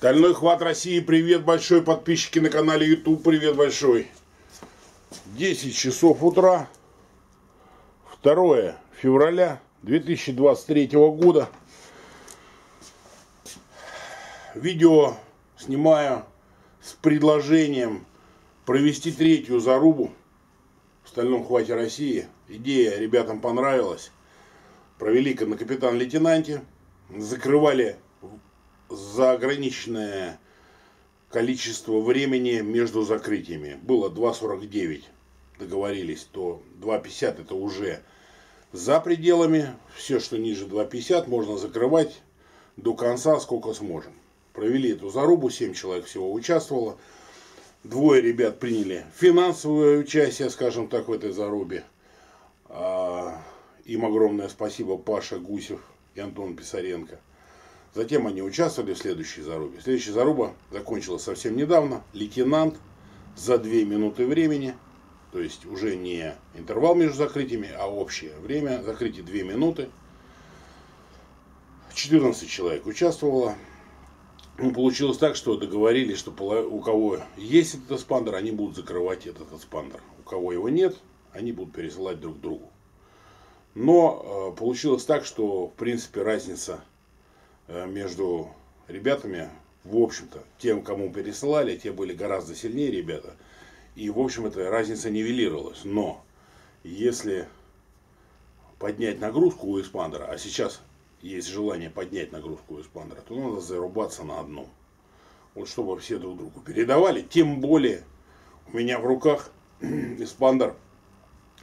Стальной хват России, привет большой, подписчики на канале YouTube, привет большой. 10 часов утра, 2 февраля 2023 года. Видео снимаю с предложением провести третью зарубу в Стальном хвате России. Идея ребятам понравилась. Провели на капитан-лейтенанте, закрывали за ограниченное количество времени между закрытиями. Было 2.49, договорились, то 2.50 это уже за пределами. Все, что ниже 2.50, можно закрывать до конца, сколько сможем. Провели эту зарубу, 7 человек всего участвовало. Двое ребят приняли финансовое участие, скажем так, в этой зарубе. А, им огромное спасибо Паша Гусев и Антон Писаренко. Затем они участвовали в следующей зарубе. Следующая заруба закончилась совсем недавно. Лейтенант за две минуты времени, то есть уже не интервал между закрытиями, а общее время закрытия 2 минуты. 14 человек участвовало. Ну, получилось так, что договорились, что у кого есть этот эспандер, они будут закрывать этот эспандер. У кого его нет, они будут пересылать друг другу. Но э, получилось так, что в принципе разница между ребятами, в общем-то, тем, кому пересылали, те были гораздо сильнее ребята. И, в общем, эта разница нивелировалась. Но, если поднять нагрузку у эспандера, а сейчас есть желание поднять нагрузку у эспандера, то надо зарубаться на одном. Вот чтобы все друг другу передавали. Тем более, у меня в руках эспандер,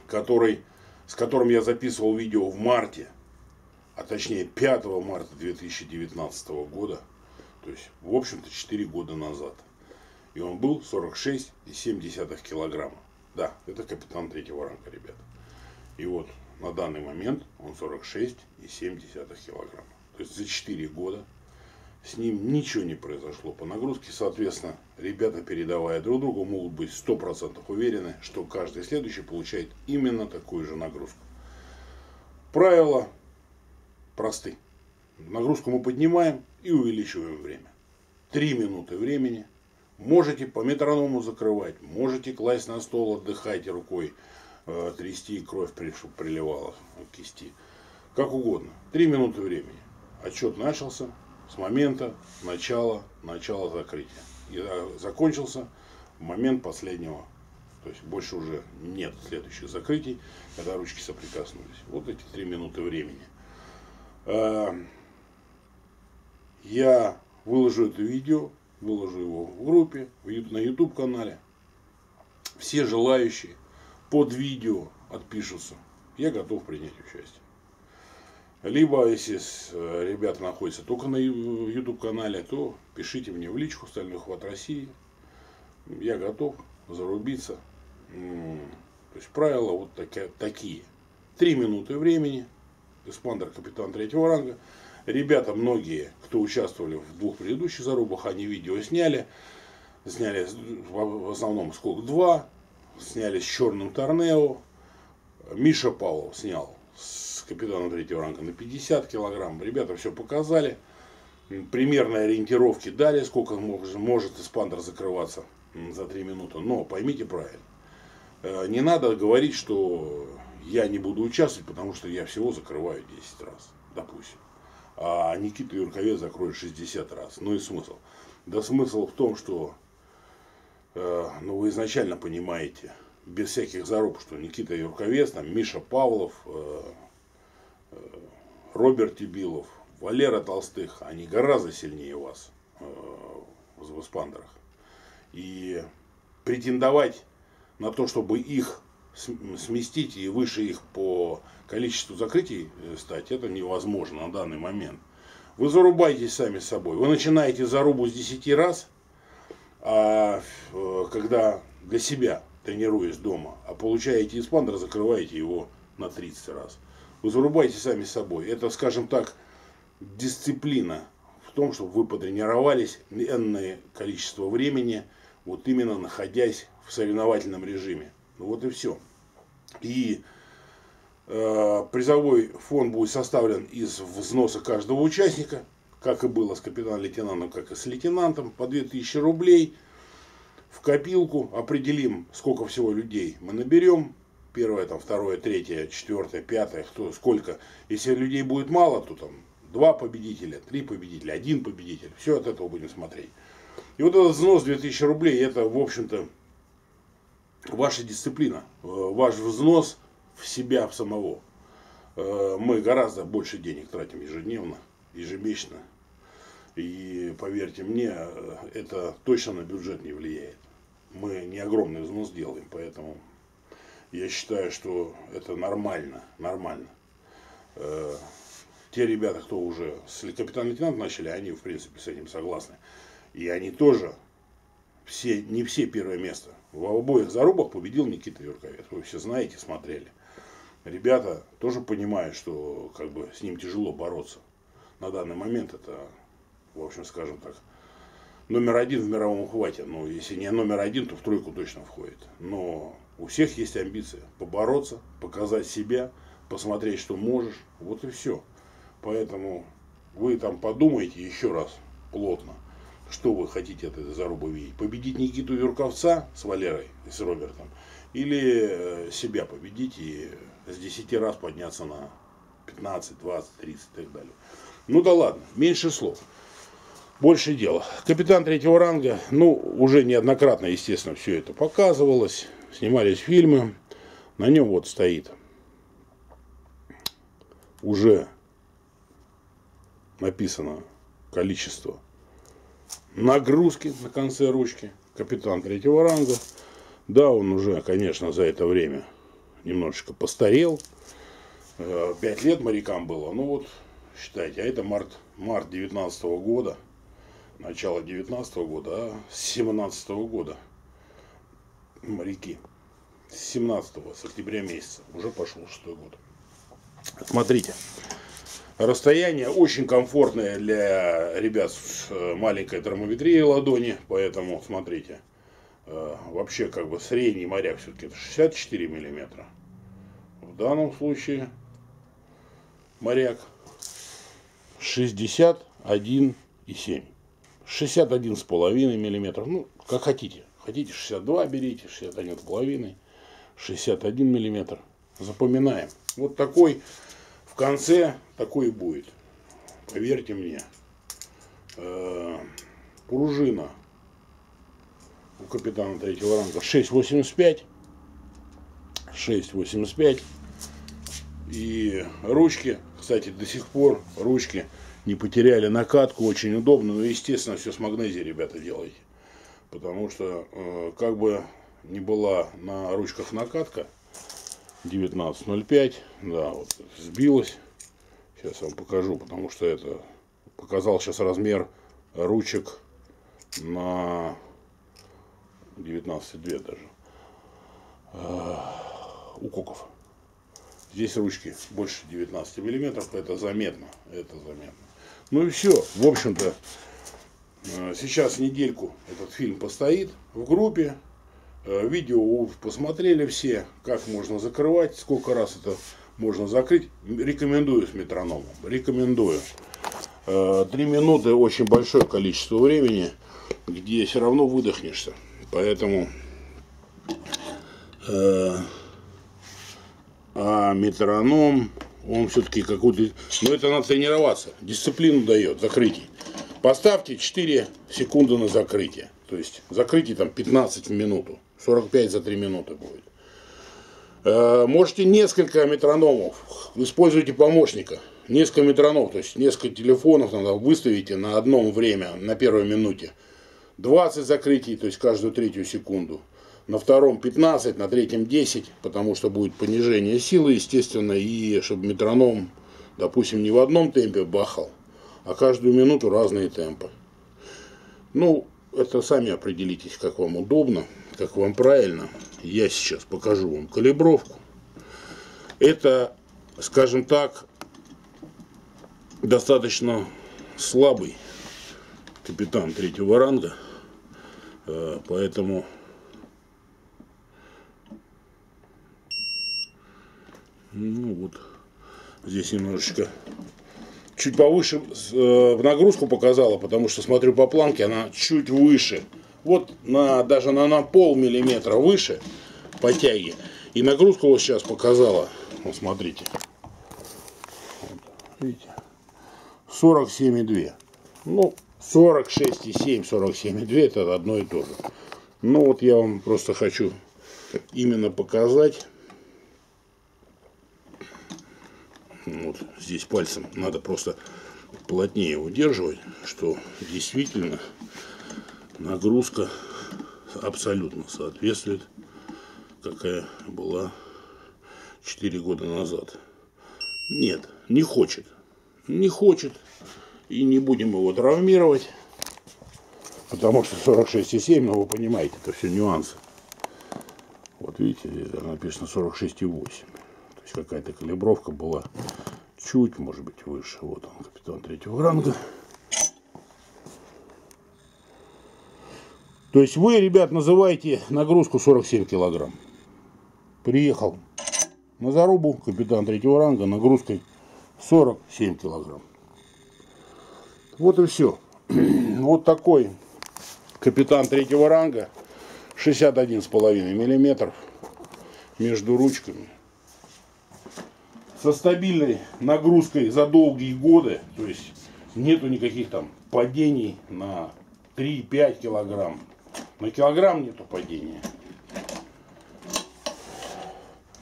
который, с которым я записывал видео в марте а точнее 5 марта 2019 года, то есть, в общем-то, 4 года назад. И он был 46,7 килограмма. Да, это капитан третьего ранга, ребят. И вот на данный момент он 46,7 килограмма. То есть за 4 года с ним ничего не произошло по нагрузке. Соответственно, ребята, передавая друг другу, могут быть 100% уверены, что каждый следующий получает именно такую же нагрузку. Правило просты. Нагрузку мы поднимаем и увеличиваем время. Три минуты времени. Можете по метроному закрывать, можете класть на стол, отдыхайте рукой, э, трясти, кровь чтобы приливала к кисти. Как угодно. Три минуты времени. Отчет начался с момента начала, начала закрытия. И э, закончился момент последнего. То есть больше уже нет следующих закрытий, когда ручки соприкоснулись. Вот эти три минуты времени. Эм, я выложу это видео, выложу его в группе, на YouTube канале. Все желающие под видео отпишутся. Я готов принять участие. Либо, если э, ребята находятся только на YouTube канале, то пишите мне в личку Стальной Хват России. Я готов зарубиться. То есть правила вот такие. Три минуты времени – эспандер капитан третьего ранга. Ребята, многие, кто участвовали в двух предыдущих зарубах, они видео сняли. Сняли в основном сколько два, сняли с черным торнео. Миша Павлов снял с капитаном третьего ранга на 50 килограмм. Ребята все показали. Примерные ориентировки дали, сколько может, может эспандер закрываться за 3 минуты. Но поймите правильно. Э, не надо говорить, что я не буду участвовать, потому что я всего закрываю 10 раз, допустим. А Никита Юрковец закроет 60 раз. Ну и смысл? Да смысл в том, что э, ну, вы изначально понимаете, без всяких заруб, что Никита Юрковец, там, Миша Павлов, э, э, Роберт Тибилов, Валера Толстых, они гораздо сильнее вас э, в эспандерах. И претендовать на то, чтобы их сместить и выше их по количеству закрытий э, стать, это невозможно на данный момент. Вы зарубаетесь сами собой. Вы начинаете зарубу с 10 раз, а э, когда для себя тренируясь дома, а получаете испандер, закрываете его на 30 раз. Вы зарубаете сами собой. Это, скажем так, дисциплина в том, чтобы вы потренировались энное количество времени, вот именно находясь в соревновательном режиме. Ну вот и все. И э, призовой фонд будет составлен из взноса каждого участника. как и было с капитан-лейтенантом, как и с лейтенантом, по 2000 рублей в копилку, определим, сколько всего людей мы наберем, первое, там, второе, третье, четвертое, пятое, кто, сколько. Если людей будет мало, то там два победителя, три победителя, один победитель. Все от этого будем смотреть. И вот этот взнос 2000 рублей, это, в общем-то, ваша дисциплина, э, ваш взнос в себя, в самого. Э, мы гораздо больше денег тратим ежедневно, ежемесячно. И поверьте мне, э, это точно на бюджет не влияет. Мы не огромный взнос делаем, поэтому я считаю, что это нормально, нормально. Те ребята, кто уже с капитан-лейтенант начали, они в принципе с этим согласны. И они тоже, все, не все первое место. В обоих зарубах победил Никита Юрковец. Вы все знаете, смотрели. Ребята тоже понимают, что как бы с ним тяжело бороться. На данный момент это, в общем, скажем так, номер один в мировом ухвате. Ну, если не номер один, то в тройку точно входит. Но у всех есть амбиции побороться, показать себя, посмотреть, что можешь. Вот и все. Поэтому вы там подумайте еще раз плотно что вы хотите от этой зарубы видеть? Победить Никиту Юрковца с Валерой и с Робертом? Или э, себя победить и с 10 раз подняться на 15, 20, 30 и так далее? Ну да ладно, меньше слов. Больше дела. Капитан третьего ранга, ну, уже неоднократно, естественно, все это показывалось. Снимались фильмы. На нем вот стоит уже написано количество нагрузки на конце ручки. Капитан третьего ранга. Да, он уже, конечно, за это время немножечко постарел. Э, пять лет морякам было. Ну вот, считайте, а это март, март 19 года. Начало 19 года, а с 17 года моряки. С 17 с октября месяца. Уже пошел шестой год. Смотрите. Расстояние очень комфортное для ребят с э, маленькой термометрией ладони, поэтому смотрите, э, вообще как бы средний моряк все-таки это 64 миллиметра. В данном случае моряк 61,7. 61 с половиной миллиметров. Ну, как хотите. Хотите 62 берите, 61 с половиной, 61 миллиметр. Запоминаем. Вот такой конце такой будет. Поверьте мне. Э, пружина у капитана третьего ранга 6,85. 6,85. И ручки, кстати, до сих пор ручки не потеряли накатку, очень удобно. Но, естественно, все с магнезией, ребята, делайте. Потому что, э, как бы не была на ручках накатка, 19.05. Да, вот сбилось. Сейчас вам покажу, потому что это показал сейчас размер ручек на 19,2 даже. А, у коков. Здесь ручки больше 19 миллиметров. Это заметно. Это заметно. Ну и все. В общем-то, э, сейчас недельку этот фильм постоит в группе. Э, видео посмотрели все, как можно закрывать, сколько раз это можно закрыть. Рекомендую с метрономом, рекомендую. Э, три минуты очень большое количество времени, где все равно выдохнешься. Поэтому э, а метроном, он все-таки какой-то... Но ну, это надо тренироваться. Дисциплину дает, закрытие. Поставьте 4 секунды на закрытие. То есть закрытие там 15 в минуту. 45 за 3 минуты будет. Э, можете несколько метрономов, используйте помощника. Несколько метрономов, то есть несколько телефонов надо выставите на одном время, на первой минуте. 20 закрытий, то есть каждую третью секунду. На втором 15, на третьем 10, потому что будет понижение силы, естественно, и чтобы метроном, допустим, не в одном темпе бахал, а каждую минуту разные темпы. Ну, это сами определитесь, как вам удобно, как вам правильно. Я сейчас покажу вам калибровку. Это, скажем так, достаточно слабый капитан третьего ранга. Э, поэтому ну вот здесь немножечко чуть повыше э, нагрузку показала, потому что смотрю по планке, она чуть выше. Вот на, даже на, на пол миллиметра выше по тяге. И нагрузку вот сейчас показала. Вот смотрите. Вот, видите? 47,2. Ну, 46,7, 47,2 это одно и то же. Ну вот я вам просто хочу именно показать. Вот здесь пальцем надо просто плотнее удерживать, что действительно нагрузка абсолютно соответствует, какая была 4 года назад. Нет, не хочет. Не хочет. И не будем его травмировать. Потому что 46,7, но вы понимаете, это все нюансы. Вот видите, здесь написано 46,8. То есть какая-то калибровка была чуть, может быть, выше. Вот он, капитан третьего ранга. То есть вы, ребят, называете нагрузку 47 килограмм. Приехал на зарубу, капитан третьего ранга, нагрузкой 47 килограмм. Вот и все. Вот такой капитан третьего ранга, 61,5 миллиметров между ручками. Со стабильной нагрузкой за долгие годы, то есть нету никаких там падений на 3-5 килограмм. На килограмм нету падения.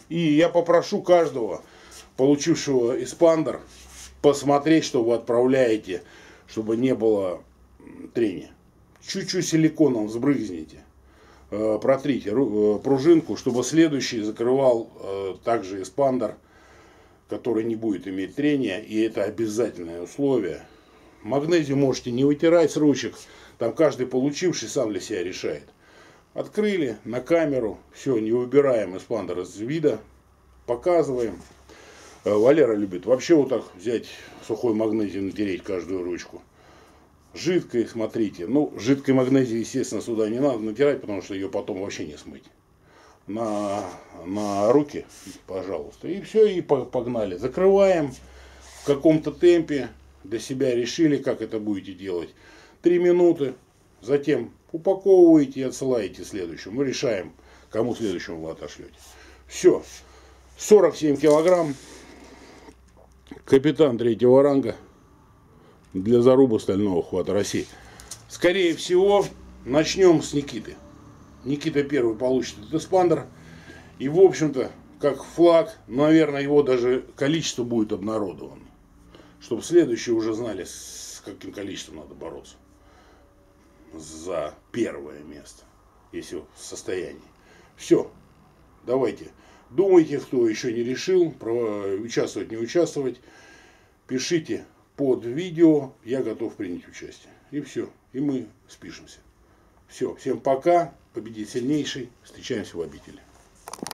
И я попрошу каждого, получившего эспандер, посмотреть, что вы отправляете, чтобы не было трения чуть-чуть силиконом сбрызните, э, протрите э, пружинку, чтобы следующий закрывал э, также эспандер, который не будет иметь трения, и это обязательное условие. Магнезию можете не вытирать с ручек, там каждый получивший сам для себя решает. Открыли на камеру, все, не выбираем эспандер из вида, показываем. Валера любит вообще вот так взять сухой магнезий, натереть каждую ручку. Жидкой, смотрите. Ну, жидкой магнезии, естественно, сюда не надо натирать, потому что ее потом вообще не смыть. На, на руки, пожалуйста. И все, и погнали. Закрываем в каком-то темпе. Для себя решили, как это будете делать. Три минуты. Затем упаковываете и отсылаете следующему. Мы решаем, кому следующему вы отошлете. Все. 47 килограмм. Капитан третьего ранга для заруба стального хвата России. Скорее всего, начнем с Никиты. Никита первый получит этот эспандер. И, в общем-то, как флаг, наверное, его даже количество будет обнародовано. Чтобы следующие уже знали, с каким количеством надо бороться. За первое место, если в состоянии. Все, давайте. Думайте, кто еще не решил, участвовать, не участвовать. Пишите под видео я готов принять участие. И все. И мы спишемся. Все. Всем пока. Победит сильнейший. Встречаемся в обители.